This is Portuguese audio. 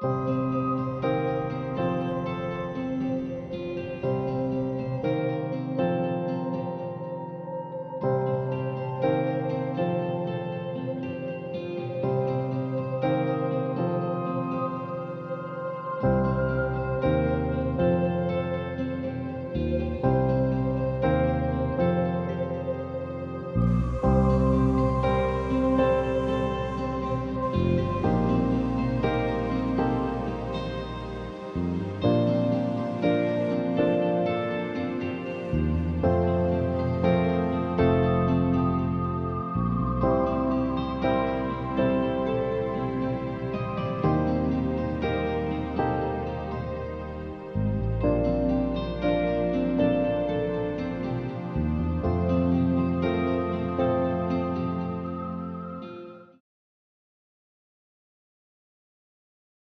Música